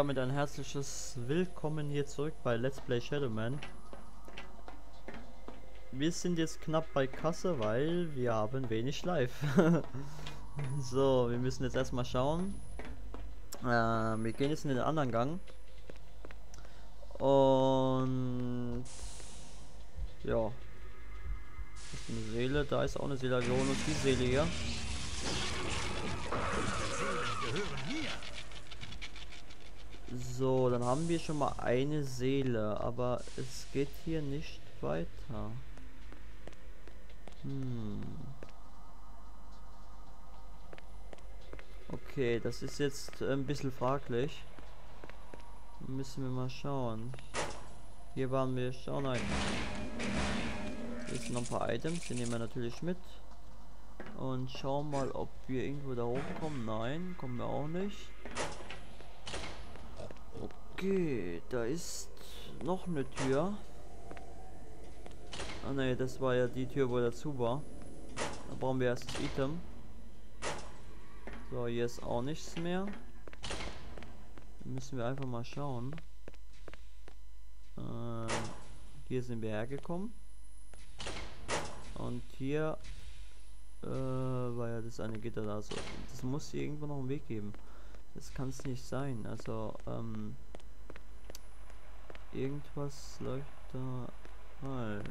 damit ein herzliches Willkommen hier zurück bei Let's Play Shadowman. Wir sind jetzt knapp bei Kasse, weil wir haben wenig Live. so, wir müssen jetzt erstmal schauen. Äh, wir gehen jetzt in den anderen Gang. Und ja. Eine Seele, da ist auch eine Seele. Wir holen uns die Seele hier. So, dann haben wir schon mal eine Seele, aber es geht hier nicht weiter. Hm. Okay, das ist jetzt ein bisschen fraglich. Müssen wir mal schauen. Hier waren wir schon ein. Hier sind noch ein paar Items, die nehmen wir natürlich mit. Und schauen mal, ob wir irgendwo da hochkommen. Nein, kommen wir auch nicht. Okay, da ist noch eine Tür. Ah ne, das war ja die Tür, wo dazu war. Da brauchen wir erst das Item. So, hier ist auch nichts mehr. Dann müssen wir einfach mal schauen. Äh, hier sind wir hergekommen. Und hier äh, war ja das eine Gitter da. So, das muss irgendwo noch einen Weg geben. Das kann es nicht sein. Also, ähm, Irgendwas läuft da falsch.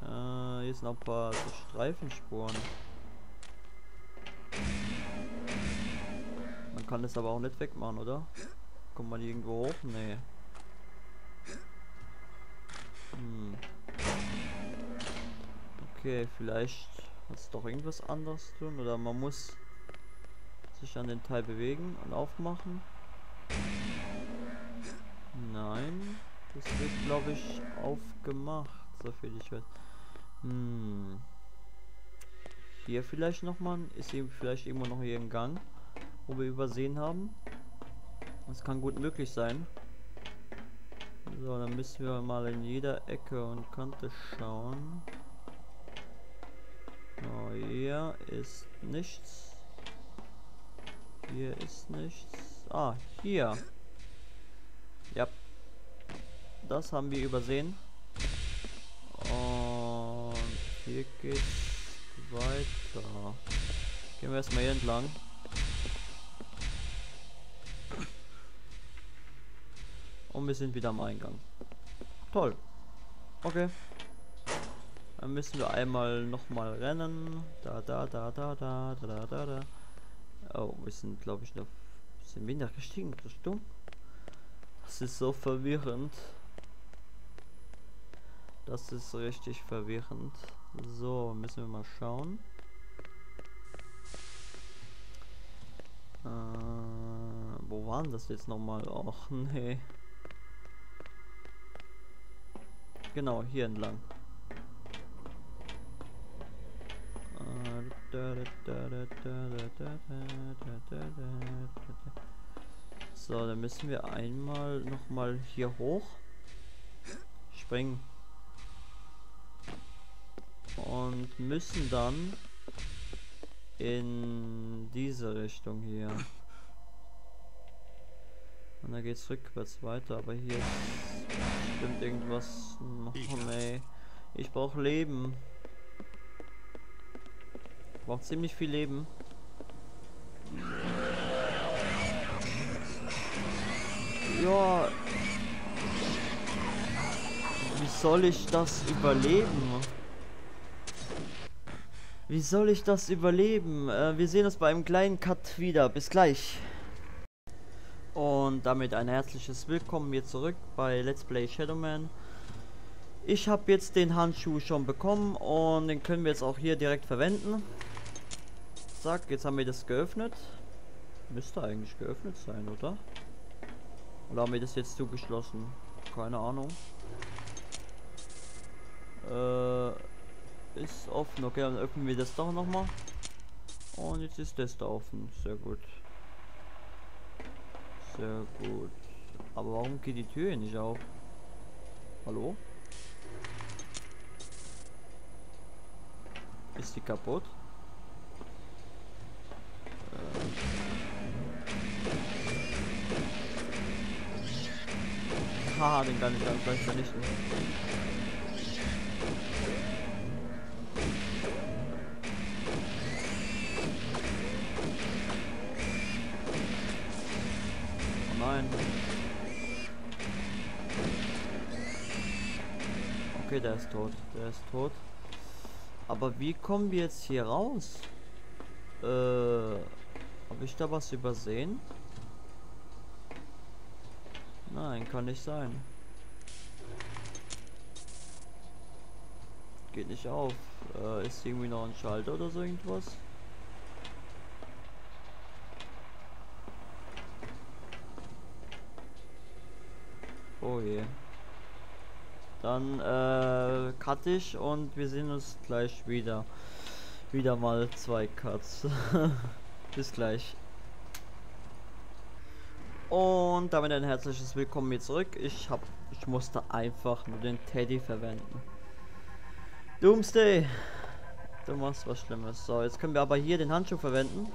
Ja, hier sind noch ein paar so Streifenspuren. Man kann das aber auch nicht wegmachen, oder? Kommt man irgendwo hoch? Nee. Hm. Okay, vielleicht hat es doch irgendwas anderes tun oder man muss sich an den Teil bewegen und aufmachen. Nein. Das wird, glaube ich, aufgemacht, so viel ich weiß. Hm. Hier vielleicht nochmal. Ist hier vielleicht irgendwo noch hier ein Gang, wo wir übersehen haben. Das kann gut möglich sein. So, dann müssen wir mal in jeder Ecke und Kante schauen. Oh, hier ist nichts. Hier ist nichts. Ah, hier. Ja, das haben wir übersehen. Und hier geht's weiter. Gehen wir erstmal hier entlang. Und wir sind wieder am Eingang. Toll. Okay. Dann müssen wir einmal nochmal rennen. Da, da, da, da, da, da, da, da. Oh, wir sind, glaube ich, noch. Sind wir in der richtigen Richtung? Das ist so verwirrend. Das ist richtig verwirrend. So, müssen wir mal schauen. Äh, wo waren das jetzt nochmal? Och, nee. Genau, hier entlang. So, dann müssen wir einmal nochmal hier hoch springen und müssen dann in diese Richtung hier. Und dann geht's rückwärts weiter, aber hier stimmt irgendwas. Oh, nee. Ich brauche Leben. Ich brauche ziemlich viel Leben. Ja. Wie soll ich das überleben? Wie soll ich das überleben? Äh, wir sehen uns bei einem kleinen Cut wieder. Bis gleich. Und damit ein herzliches Willkommen hier zurück bei Let's Play Shadowman. Ich habe jetzt den Handschuh schon bekommen und den können wir jetzt auch hier direkt verwenden. Zack, jetzt haben wir das geöffnet. Müsste eigentlich geöffnet sein, oder? Oder haben wir das jetzt zugeschlossen? Keine Ahnung. Äh ist offen. Okay, dann öffnen wir das doch nochmal. Und jetzt ist das da offen. Sehr gut. Sehr gut. Aber warum geht die Tür nicht auf? Hallo? Ist die kaputt? Haha, den kann ich dann gleich vernichten. Okay, der ist tot. Der ist tot. Aber wie kommen wir jetzt hier raus? Äh, habe ich da was übersehen? Nein, kann nicht sein. Geht nicht auf. Äh, ist irgendwie noch ein Schalter oder so irgendwas? Oh je. Dann äh, cut ich und wir sehen uns gleich wieder. Wieder mal zwei Cuts. Bis gleich. Und damit ein herzliches Willkommen hier zurück. Ich hab, ich musste einfach nur den Teddy verwenden. Doomsday. Du machst was Schlimmes. So, jetzt können wir aber hier den Handschuh verwenden.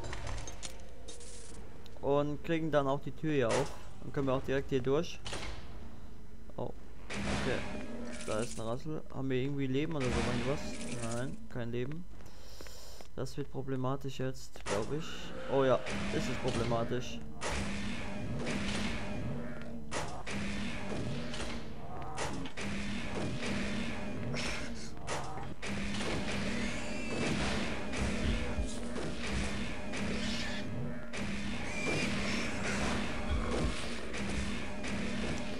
Und kriegen dann auch die Tür hier auf. Dann können wir auch direkt hier durch. Oh, okay. Da ist ein Rassel. Haben wir irgendwie Leben oder so irgendwas? Nein, kein Leben. Das wird problematisch jetzt, glaube ich. Oh ja, ist es problematisch.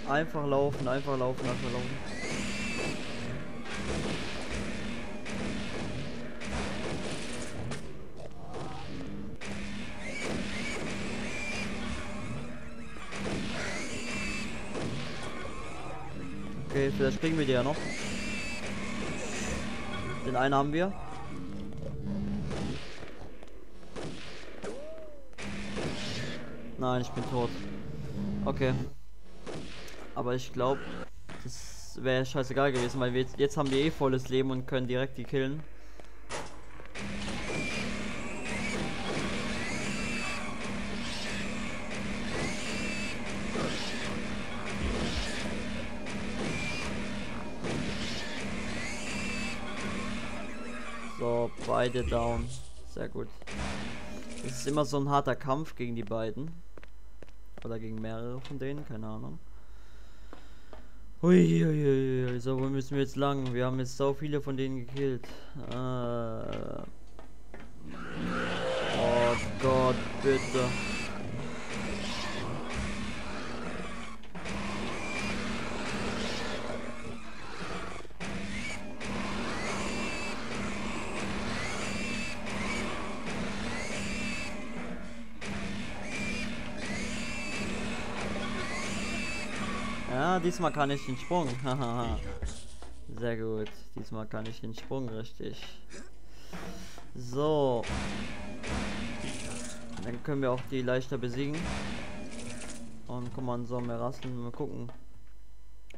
Einfach laufen, einfach laufen, einfach laufen. Okay, vielleicht kriegen wir die ja noch. Den einen haben wir. Nein, ich bin tot. Okay. Aber ich glaube, das wäre scheißegal gewesen, weil wir jetzt, jetzt haben wir eh volles Leben und können direkt die killen. Beide down. Sehr gut. Es ist immer so ein harter Kampf gegen die beiden. Oder gegen mehrere von denen, keine Ahnung. Uiuiui, so wo müssen wir jetzt lang? Wir haben jetzt so viele von denen gekillt. Äh, oh Gott, bitte. Ja, diesmal kann ich den Sprung. Sehr gut. Diesmal kann ich den Sprung richtig. So. Dann können wir auch die leichter besiegen. Und guck mal, so mehr rasseln. Mal gucken.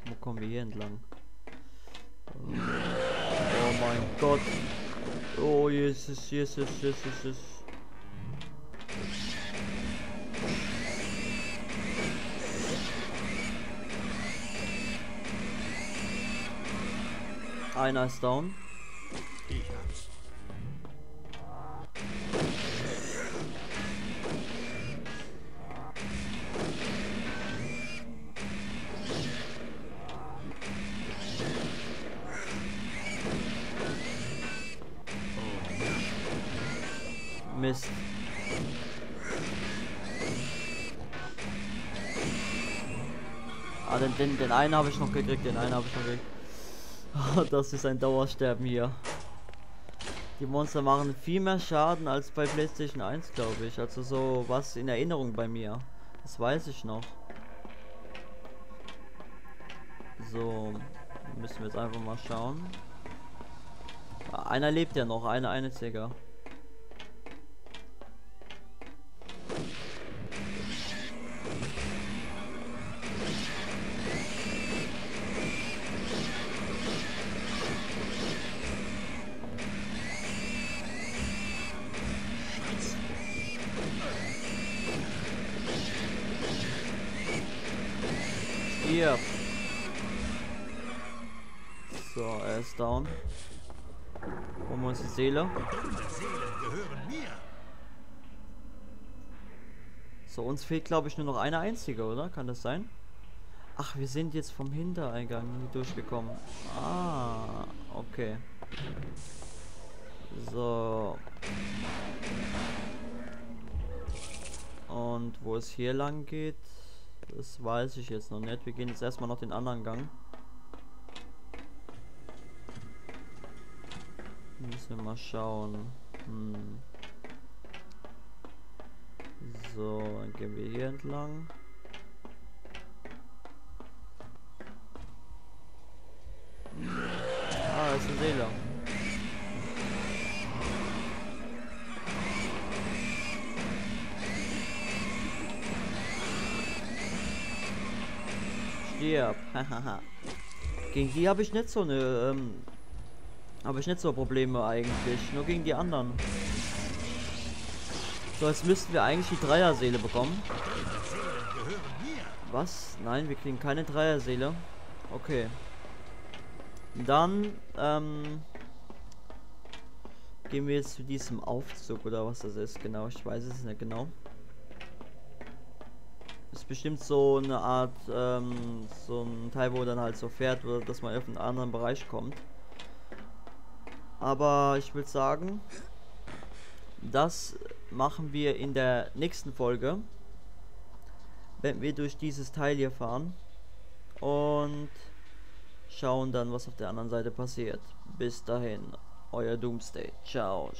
Wo kommen wir hier entlang? Oh mein Gott. Oh, Jesus, Jesus, Jesus, Jesus. Einer ist down. Mist. Ah, den, den, den einen habe ich noch gekriegt, den einen habe ich noch gekriegt. das ist ein Dauersterben hier. Die Monster machen viel mehr Schaden als bei PlayStation 1, glaube ich. Also so was in Erinnerung bei mir. Das weiß ich noch. So, müssen wir jetzt einfach mal schauen. Ah, einer lebt ja noch, einer einziger. So, er ist down. Holen wir uns die Seele. So, uns fehlt glaube ich nur noch eine einzige, oder? Kann das sein? Ach, wir sind jetzt vom Hintereingang durchgekommen. Ah, okay. So. Und wo es hier lang geht, das weiß ich jetzt noch nicht. Wir gehen jetzt erstmal noch den anderen Gang. Müssen wir mal schauen. Hm. So, dann gehen wir hier entlang. Ah, das ist eine Seele. Stirb. Gegen die habe ich nicht so eine, ähm, habe ich nicht so Probleme eigentlich. Nur gegen die anderen. So, jetzt müssten wir eigentlich die Dreier-Seele bekommen. Was? Nein, wir kriegen keine Dreier-Seele. Okay. Dann, ähm, gehen wir jetzt zu diesem Aufzug oder was das ist. Genau, ich weiß es nicht genau. Ist bestimmt so eine Art, ähm, so ein Teil, wo dann halt so fährt, oder dass man auf einen anderen Bereich kommt. Aber ich würde sagen, das machen wir in der nächsten Folge, wenn wir durch dieses Teil hier fahren und schauen dann, was auf der anderen Seite passiert. Bis dahin, euer Doomsday. Ciao.